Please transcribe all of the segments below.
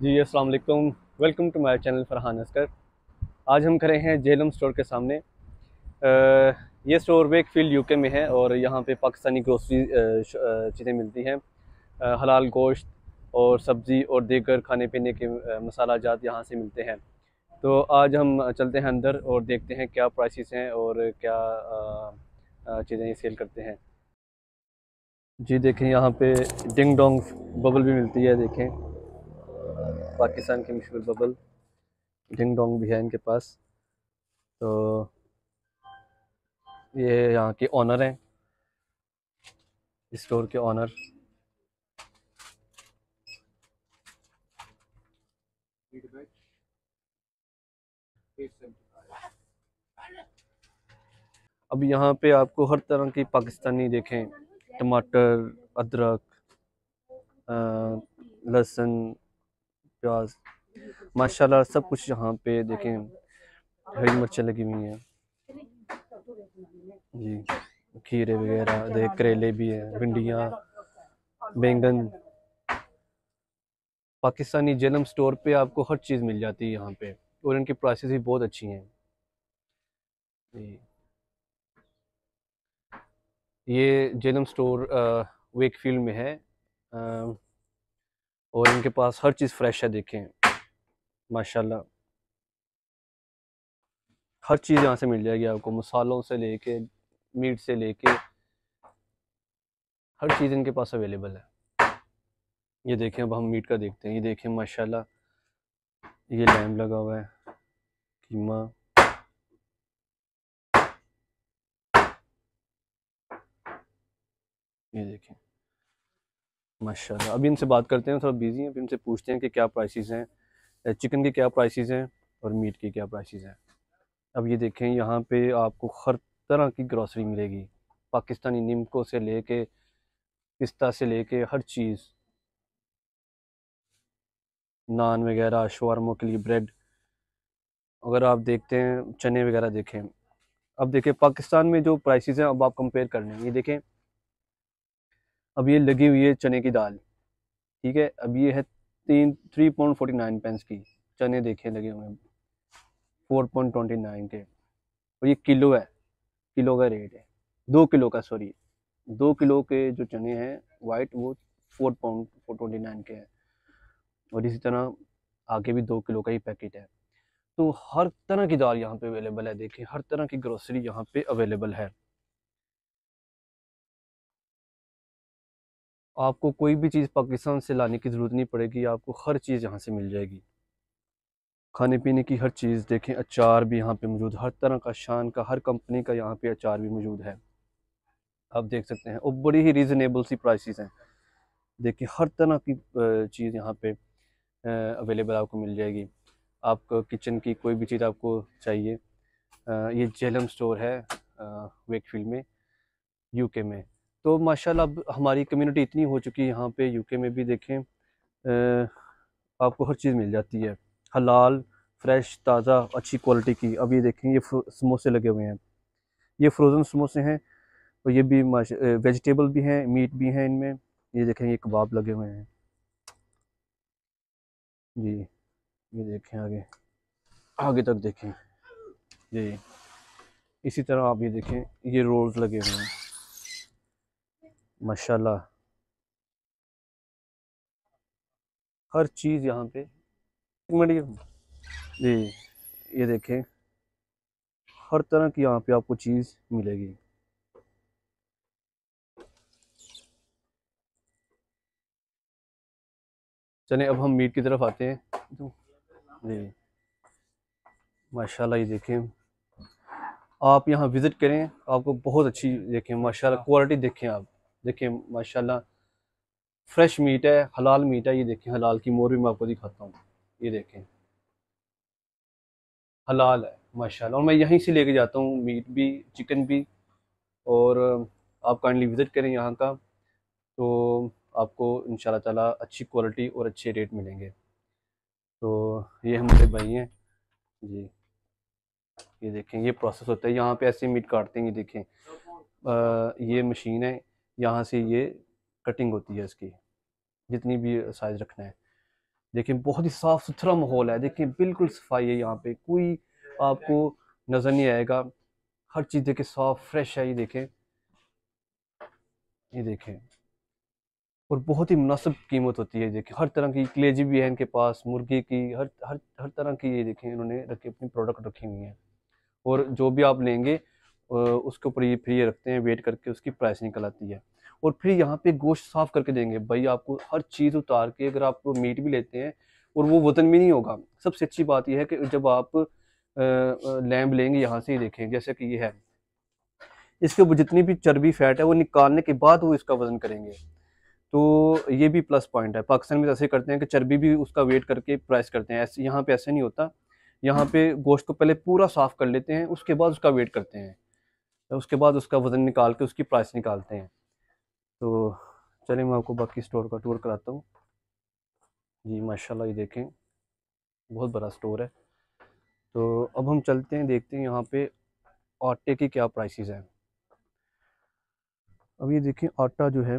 जी अस्सलाम वालेकुम। To my channel Farhan Askar आज हम खड़े हैं जेलम स्टोर के सामने। आ, ये स्टोर वेकफील्ड यूके में है और यहाँ पे पाकिस्तानी ग्रोसरी चीज़ें मिलती हैं। हलाल गोश्त और सब्ज़ी और दीगर खाने पीने के मसाला जात यहाँ से मिलते हैं। तो आज हम चलते हैं अंदर और देखते हैं क्या प्राइसेस हैं और क्या चीज़ें ये सेल करते हैं। जी देखें यहाँ पे डिंग डोंग बबल भी मिलती है देखें। पाकिस्तान के मशहूर बबल डिंग डोंग भी है इनके पास। तो ये यहाँ के ऑनर हैं। स्टोर के ऑनर अब यहाँ पे आपको हर तरह की पाकिस्तानी देखें। टमाटर, अदरक लहसुन प्याज। माशाल्लाह सब कुछ यहाँ पे देखें हरी मिर्चें लगी हुई हैं। जी खीरे वगैरह देख करेले भी हैं भिंडियाँ बैंगन। पाकिस्तानी जन्म स्टोर पे आपको हर चीज़ मिल जाती है यहाँ पे और इनकी प्राइसेस भी बहुत अच्छी हैं। ये जन्म स्टोर वेकफील्ड में है। आ, और इनके पास हर चीज़ फ्रेश है, देखें। माशाल्लाह। हर चीज़ यहाँ से मिल जाएगी आपको, मसालों से लेके, मीट से लेके। हर चीज़ इनके पास अवेलेबल है। ये देखें, अब हम मीट का देखते हैं। ये देखें, माशाल्लाह। ये लैम लगा हुआ है। कीमा। ये देखें। माशाल्लाह। अभी इनसे बात करते हैं, थोड़ा बिज़ी हैं, फिर इनसे पूछते हैं कि क्या प्राइसेस हैं चिकन के क्या प्राइसेस हैं और मीट के क्या प्राइसेस हैं। अब ये देखें, यहाँ पे आपको हर तरह की ग्रॉसरी मिलेगी। पाकिस्तानी निमको से लेके, पिस्ता से लेके हर चीज़। नान वगैरह, शवारमों के लिए ब्रेड अगर आप देखते हैं, चने वगैरह देखें। अब देखें पाकिस्तान में जो प्राइसेस हैं, अब आप कंपेयर कर लें। ये देखें अब ये लगी हुई है चने की दाल। ठीक है, अब ये है तीन three point forty nine pence की। चने देखे लगे हुए हैं फोर पॉइंट ट्वेंटी नाइन के। और ये किलो है, किलो का रेट है। दो किलो का सॉरी दो किलो के जो चने हैं वाइट वो four point four twenty nine के हैं। और इसी तरह आगे भी दो किलो का ही पैकेट है। तो हर तरह की दाल यहाँ पे अवेलेबल है। देखिए, हर तरह की ग्रोसरी यहाँ पे अवेलेबल है। आपको कोई भी चीज़ पाकिस्तान से लाने की ज़रूरत नहीं पड़ेगी, आपको हर चीज़ यहाँ से मिल जाएगी। खाने पीने की हर चीज़ देखें, अचार भी यहाँ पे मौजूद हर तरह का शान का, हर कंपनी का यहाँ पे अचार भी मौजूद है। आप देख सकते हैं, और बड़ी ही रीज़नेबल सी प्राइसेस हैं। देखिए, हर तरह की चीज़ यहाँ पे अवेलेबल आपको मिल जाएगी। आपको किचन की कोई भी चीज़ आपको चाहिए ये जेलम स्टोर है वेकफील्ड में यूके में। तो माशाल्लाह अब हमारी कम्युनिटी इतनी हो चुकी है यहाँ पे यूके में भी देखें आपको हर चीज़ मिल जाती है। हलाल फ्रेश ताज़ा, अच्छी क्वालिटी की। अब ये देखें, ये समोसे लगे हुए हैं। ये फ्रोज़न समोसे हैं और ये भी वेजिटेबल भी हैं मीट भी हैं इनमें। ये देखें, ये कबाब लगे हुए हैं। जी, ये देखें आगे। आगे तक देखें। जी। इसी तरह आप ये देखें, ये रोल्स लगे हुए हैं। माशाल्लाह। हर चीज़ यहाँ पे। जी, ये देखें। हर तरह की यहाँ पे आपको चीज़ मिलेगी। चलें, अब हम मीट की तरफ़ आते हैं। जी। माशाल्लाह, ये देखें। आप यहाँ विज़िट करें, आपको बहुत अच्छी देखें। माशाल्लाह, क्वालिटी देखें आप। देखिए माशाल्लाह फ्रेश मीट है हलाल मीट है ये देखें हलाल की मोर भी मैं आपको दिखाता हूँ ये देखें। हलाल है माशाल्लाह और मैं यहीं से लेके जाता हूँ मीट भी चिकन भी और आप काइंडली विज़िट करें यहाँ का तो आपको इन ताला अच्छी क्वालिटी और अच्छे रेट मिलेंगे। तो ये हमारे भाई हैं जी। ये देखें ये प्रोसेस होता है यहाँ पे ऐसे मीट काटते हैं ये देखें। आ, ये मशीन है यहाँ से ये कटिंग होती है इसकी, जितनी भी साइज़ रखना है। देखिए, बहुत ही साफ़ सुथरा माहौल है। देखिए, बिल्कुल सफ़ाई है यहाँ पे। कोई आपको नज़र नहीं आएगा। हर चीज़ देखिए साफ़ फ्रेश है, ये देखें। ये देखें। और बहुत ही मुनासिब कीमत होती है देखिए हर तरह की कलेजी भी है इनके पास, मुर्गी की, हर हर हर तरह की ये देखें इन्होंने रखी, अपनी प्रोडक्ट रखी हुई हैं। और जो भी आप लेंगे उसके ऊपर ये फ्री रखते हैं वेट करके उसकी प्राइस निकल आती है। और फिर यहाँ पे गोश्त साफ़ करके देंगे। भाई, आपको हर चीज़ उतार के अगर आप मीट भी लेते हैं और वो वज़न भी नहीं होगा, सबसे अच्छी बात यह है कि जब आप लैम्ब लेंगे यहाँ से ही देखें, जैसे कि ये है। इसके ऊपर जितनी भी चर्बी फैट है वो निकालने के बाद वो इसका वज़न करेंगे। तो ये भी प्लस पॉइंट है। पाकिस्तान में ऐसे करते हैं कि चर्बी भी उसका वेट करके प्राइस करते हैं। ऐसे, यहाँ पे ऐसे नहीं होता। यहाँ पे गोश्त को पहले पूरा साफ़ कर लेते हैं, उसके बाद उसका वेट करते हैं। उसके बाद उसका वज़न निकाल के उसकी प्राइस निकालते हैं। तो चलिए मैं आपको बाकी स्टोर का टूर कराता हूँ। जी, माशाल्लाह ये देखें, बहुत बड़ा स्टोर है। तो अब हम चलते हैं, देखते हैं यहाँ पे आटे की क्या प्राइसेस हैं। अब ये देखें, आटा जो है,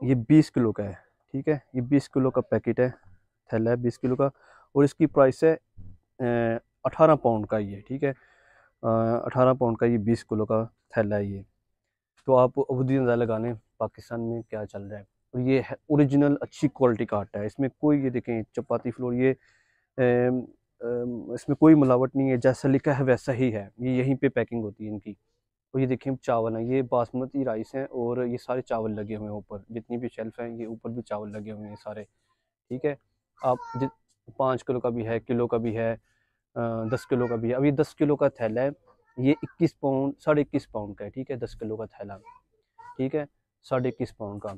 ये 20 किलो का है, ठीक है? ये 20 किलो का पैकेट है, थैला है 20 किलो का, और इसकी प्राइस है अठारह पाउंड का ये ठीक है? अठारह पाउंड का ये 20 किलो का थैला है ये। तो आप अवधि अंदाज़ा लगा लें पाकिस्तान में क्या चल रहा है? और ये है ओरिजिनल अच्छी क्वालिटी का आटा है। इसमें कोई ये देखें चपाती फ्लोर ये ए, इसमें कोई मिलावट नहीं है जैसा लिखा है वैसा ही है। ये यहीं पे पैकिंग होती है इनकी। और ये देखें चावल हैं ये बासमती राइस हैं और ये सारे चावल लगे हुए हैं ऊपर। जितनी भी शेल्फ हैं ये ऊपर भी चावल लगे हुए हैं सारे। ठीक है? आप पाँच किलो का भी है किलो का भी है दस किलो का भी है। ये दस किलो का थैला है, ये इक्कीस पाउंड, साढ़े इक्कीस पाउंड का है, ठीक है? दस किलो का थैला, ठीक है? साढ़े इक्कीस पाउंड का।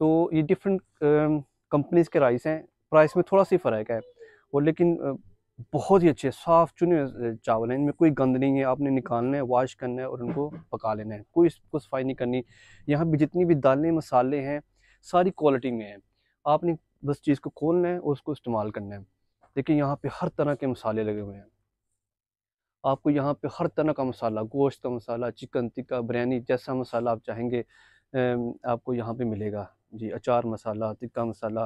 तो ये डिफरेंट कंपनीज़ के राइस हैं प्राइस में थोड़ा सी फ़र्क है, और लेकिन बहुत ही अच्छे साफ़ चुने चावल हैं, इनमें कोई गंद नहीं है, आपने निकालना है वॉश करना है और उनको पका लेना है, कोई इसको सफ़ाई नहीं करनी। यहाँ भी जितनी भी दालें, मसाले हैं, सारी क्वालिटी में हैं। आपने बस चीज़ को खोलना है और उसको इस्तेमाल करना है। देखिए, यहाँ पे हर तरह के मसाले लगे हुए हैं। आपको यहाँ पे हर तरह का मसाला, गोश्त का मसाला, चिकन टिक्का, बिरयानी जैसा मसाला आप चाहेंगे आपको यहाँ पे मिलेगा। जी, अचार मसाला, टिक्का मसाला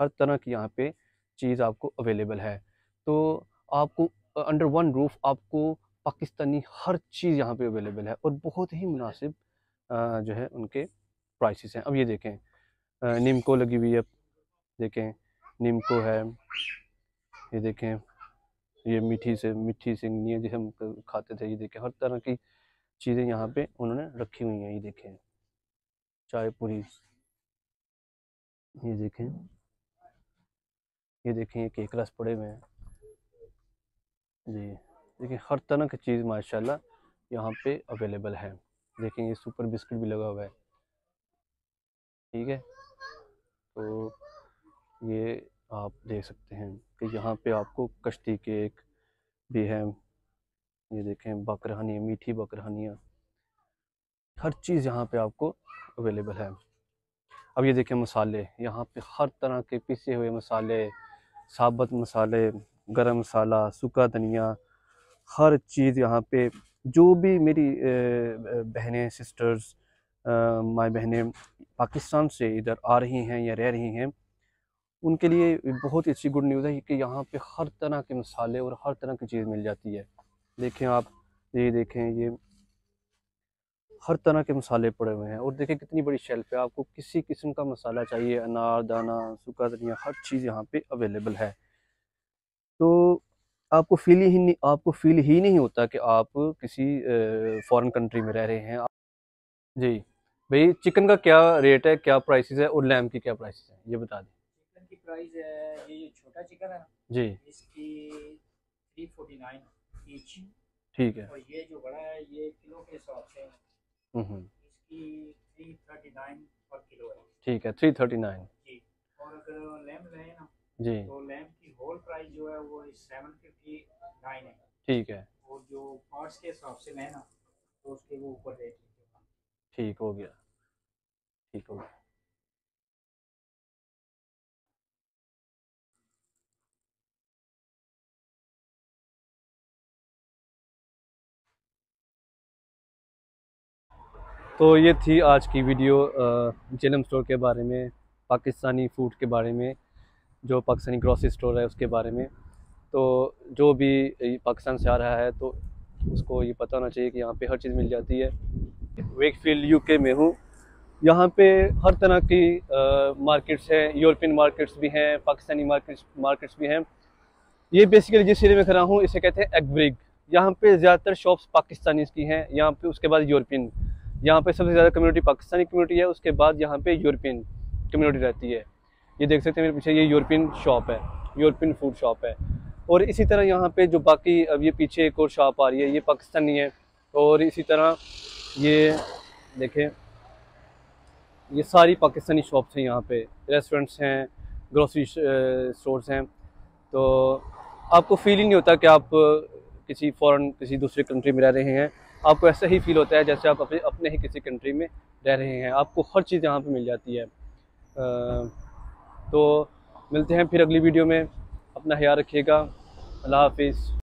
हर तरह की यहाँ पे चीज़ आपको अवेलेबल है। तो आपको अंडर वन रूफ आपको पाकिस्तानी हर चीज़ यहाँ पे अवेलेबल है और बहुत ही मुनासिब जो है उनके प्राइसेस हैं। अब ये देखें निमको लगी हुई है, देखें। निमको है। ये देखें, ये मीठी से, मीठी सिंगनी है जिसे हम खाते थे, ये देखें, हर तरह की चीज़ें यहाँ पे उन्होंने रखी हुई हैं, ये देखें। चाय पूरी। ये देखें। ये देखें, ये केक रस पड़े हुए हैं। जी देखिए हर तरह की चीज़ माशाल्लाह यहाँ पे अवेलेबल है। देखें, ये सुपर बिस्किट भी लगा हुआ है। ठीक है? तो ये आप देख सकते हैं कि यहाँ पे आपको कश्ती केक भी है। ये देखें बकरहानी मीठी बकरहानियाँ। हर चीज़ यहाँ पे आपको अवेलेबल है। अब ये देखें मसाले। यहाँ पे हर तरह के पिसे हुए मसाले, साबत मसाले, गरम मसाला, सूखा धनिया, हर चीज़ यहाँ पे। जो भी मेरी बहनें, सिस्टर्स माए बहनें पाकिस्तान से इधर आ रही हैं या रह रही हैं उनके लिए बहुत ही अच्छी गुड न्यूज़ है कि यहाँ पे हर तरह के मसाले और हर तरह की चीज़ मिल जाती है। देखें आप, ये देखें, ये हर तरह के मसाले पड़े हुए हैं और देखें कितनी बड़ी शेल्फ है। आपको किसी किस्म का मसाला चाहिए, अनार, दाना, सूखा धनिया, हर चीज़ यहाँ पे अवेलेबल है। तो आपको फील ही नहीं, आपको फील ही नहीं होता कि आप किसी फॉरेन कंट्री में रह रहे हैं। जी, भाई चिकन का क्या रेट है, क्या प्राइसेस है और लैम की क्या प्राइसेस है, ये बता दें। प्राइस है ये जो छोटा चिकन है जी। इसकी थ्री फोर्टी नाइन ईच ठीक है। और ये जो बड़ा है ये किलो के हिसाब से हम्म, हम्म। इसकी थ्री थर्टी नाइन पर किलो है। ठीक है थ्री थर्टी नाइन जी। और अगर लैम्प लें ना जी। तो लैम्प की होल प्राइस जो है वो सेवन फिफ्टी नाइन है। ठीक है। और जो पार्ट्स के हिसाब से लें ना तो उसके वो ऊपर रेट ठीक हो गया। ठीक हो गया। तो ये थी आज की वीडियो जेलम स्टोर के बारे में पाकिस्तानी फ़ूड के बारे में जो पाकिस्तानी ग्रॉसरी स्टोर है उसके बारे में। तो जो भी पाकिस्तान से आ रहा है तो उसको ये पता होना चाहिए कि यहाँ पे हर चीज़ मिल जाती है। वेकफील्ड यूके में हूँ। यहाँ पे हर तरह की आ, मार्केट्स हैं यूरोपियन मार्केट्स भी हैं पाकिस्तानी मार्केट्स मार्केट्स भी हैं। ये बेसिकली जिस एरिया में खड़ा हूँ इसे कहते हैं एगब्रिग यहाँ पे ज़्यादातर शॉप्स पाकिस्तानी की हैं यहाँ पे उसके बाद यूरोपियन। यहाँ पे सबसे ज़्यादा कम्युनिटी पाकिस्तानी कम्युनिटी है, उसके बाद यहाँ पे यूरोपियन कम्युनिटी रहती है। ये देख सकते हैं मेरे पीछे ये यूरोपियन शॉप है यूरोपियन फ़ूड शॉप है। और इसी तरह यहाँ पे जो बाकी अब ये पीछे एक और शॉप आ रही है, ये पाकिस्तानी है। और इसी तरह ये देखें, ये सारी पाकिस्तानी शॉप्स हैं यहाँ पे। रेस्टोरेंट्स हैं ग्रोसरी स्टोर्स हैं। तो आपको फील ही नहीं होता कि आप किसी फॉरेन किसी दूसरे कंट्री में रह रहे हैं। आपको ऐसा ही फील होता है जैसे आप अपने अपने ही किसी कंट्री में रह रहे हैं। आपको हर चीज़ यहाँ पर मिल जाती है। तो मिलते हैं फिर अगली वीडियो में। अपना ख्याल रखिएगा। अल्लाह हाफिज़।